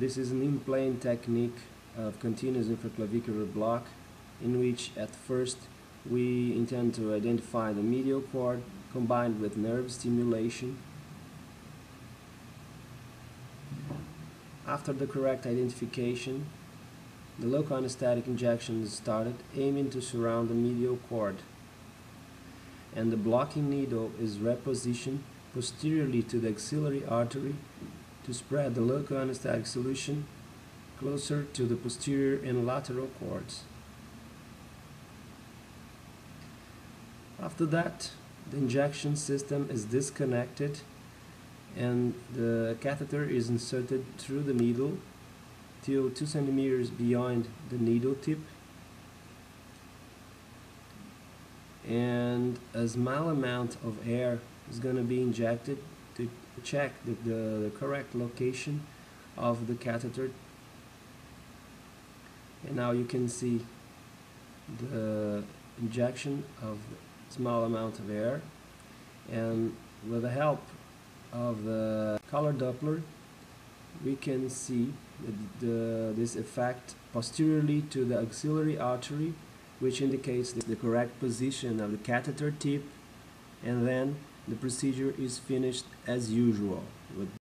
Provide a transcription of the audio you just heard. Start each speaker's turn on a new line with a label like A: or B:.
A: This is an in-plane technique of continuous infraclavicular block in which at first we intend to identify the medial cord combined with nerve stimulation. After the correct identification, the local anesthetic injection is started aiming to surround the medial cord and the blocking needle is repositioned posteriorly to the axillary artery to spread the local anesthetic solution closer to the posterior and lateral cords. After that, the injection system is disconnected and the catheter is inserted through the needle till 2 centimeters beyond the needle tip and a small amount of air is going to be injected to check the, the, the, correct location of the catheter. And now you can see the injection of small amount of air. And with the help of the color Doppler we can see the, the, this effect posteriorly to the axillary artery which indicates the correct position of the catheter tip. And then the procedure is finished as usual with